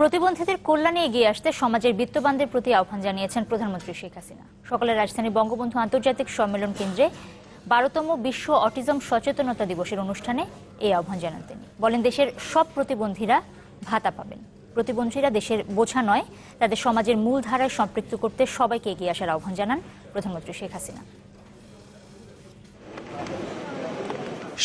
প্রতিবন্ধীদের কল্যাণে এগিয়ে আসতে সমাজের বিত্তবানদের প্রতি আহ্বান জানিয়েছেন প্রধানমন্ত্রী শেখ হাসিনা। সকালে রাজধানী বঙ্গবন্ধু আন্তর্জাতিক সম্মেলন কেন্দ্রে বারোতম বিশ্ব অটিজম সচেতনতা দিবসের অনুষ্ঠানে এই আহ্বান জানান তিনি। বলেন, দেশের সব প্রতিবন্ধীরা ভাতা পাবেন। প্রতিবন্ধীরা দেশের বোঝা নয়, তাদের সমাজের মূল ধারায় সম্পৃক্ত করতে সবাইকে এগিয়ে আসার আহ্বান জানান প্রধানমন্ত্রী শেখ হাসিনা।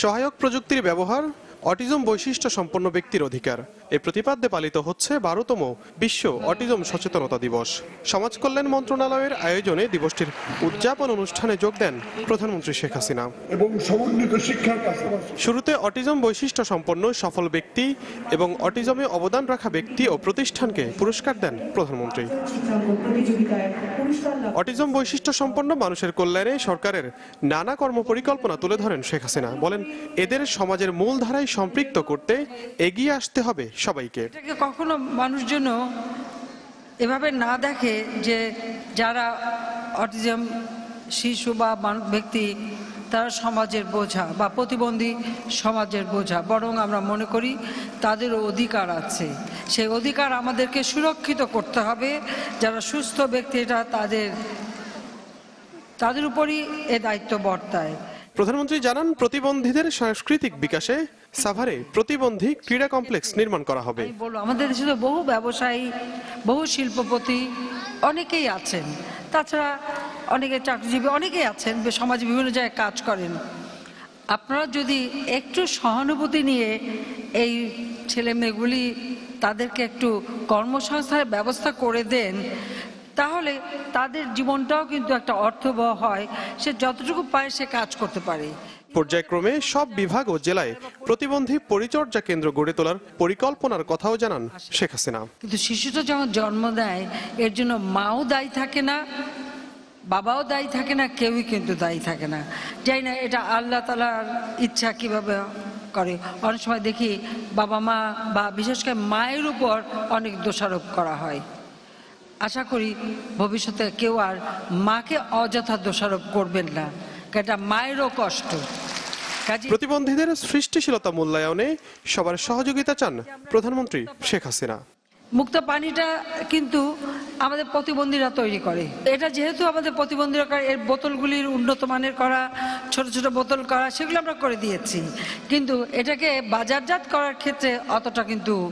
সহায়ক প্রযুক্তির ব্যবহার অটিজম বৈশিষ্ট্য সম্পন্ন ব্যক্তির অধিকার। এ প্রতিপাদ্যে পালিত হচ্ছে বারোতম বিশ্ব অটিজম সচেতনতা দিবস। সমাজ কল্যাণ মন্ত্রণালয়ের আয়োজনে দিবসটির উদযাপন অনুষ্ঠানে যোগ দেন প্রধানমন্ত্রী শেখ হাসিনা। এবং সমন্বিত শিক্ষার শুরুতে অটিজম বৈশিষ্ট্য সম্পন্ন সফল ব্যক্তি এবং অটিজমে অবদান রাখা ব্যক্তি ও প্রতিষ্ঠানকে পুরস্কার দেন প্রধানমন্ত্রী। অটিজম বৈশিষ্ট্য সম্পন্ন মানুষের কল্যাণে সরকারের নানা কর্মপরিকল্পনা তুলে ধরেন শেখ হাসিনা বলেন এদের সমাজের মূল ধারায় সম্পৃক্ত করতে এগিয়ে আসতে হবে সবাইকে। কখনো মানুষজন এভাবে না দেখে যে যারা অটিজম শিশু বা ব্যক্তি, তারা সমাজের বোঝা বা প্রতিবন্ধী সমাজের বোঝা। বরং আমরা মনে করি তাদেরও অধিকার আছে। সেই অধিকার আমাদেরকে সুরক্ষিত করতে হবে। যারা সুস্থ ব্যক্তি, এটা তাদের তাদের উপরই এ দায়িত্ব বর্তায়। প্রধানমন্ত্রী জানান, প্রতিবন্ধীদের সাংস্কৃতিক বিকাশে সাভারে প্রতিবন্ধী ক্রীড়া কমপ্লেক্স নির্মাণ করা হবে। আমি আমাদের দেশে তো বহু ব্যবসায়ী, বহু শিল্পপতি অনেকেই আছেন। তাছাড়া অনেকে চাকরিজীবী অনেকেই আছেন সমাজে বিভিন্ন জায়গায় কাজ করেন। আপনারা যদি একটু সহানুভূতি নিয়ে এই ছেলে মেয়েগুলি তাদেরকে একটু কর্মসংস্থানের ব্যবস্থা করে দেন তাহলে তাদের জীবনটাও কিন্তু একটা অর্থবহ হয়। সে যতটুকু পায় সে কাজ করতে পারে। পর্যায়ক্রমে সব বিভাগ ও জেলায় প্রতিবন্ধী পরিচর্যা কেন্দ্র গড়ে তোলার পরিকল্পনার কথাও জানান শেখ হাসিনা। কিন্তু শিশুটা যখন জন্ম দেয় এর জন্য মাও দায়ী থাকে না বাবাও দায়ী থাকে না কেউই কিন্তু দায়ী থাকে না। যাই না এটা আল্লাহ তালার ইচ্ছা কীভাবে করে? অনেক সময় দেখি বাবা মা বা বিশেষ করে মায়ের উপর অনেক দোষারোপ করা হয়। আশা করি ভবিষ্যতে কেউ আর মাকে অযথা দোষারোপ করবেন না। এটা মায়েরও কষ্ট। প্রতিবন্ধীদের সৃষ্টিশীলতা মূল্যায়নে সবার সহযোগিতা চান প্রধানমন্ত্রী শেখ হাসিনা। মুক্ত পানিটা কিন্তু আমাদের প্রতিবন্ধীরা তৈরি করে। এটা যেহেতু আমাদের প্রতিবন্ধীরা এর বোতলগুলির উন্নত মানের করা ছোট ছোট বোতল করা সেগুলো আমরা করে দিয়েছি। কিন্তু এটাকে বাজারজাত করার ক্ষেত্রে অতটা কিন্তু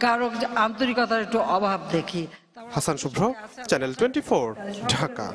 কারও আন্তরিকতার একটু অভাব দেখি। Hasan Shuvro channel twenty Dhaka.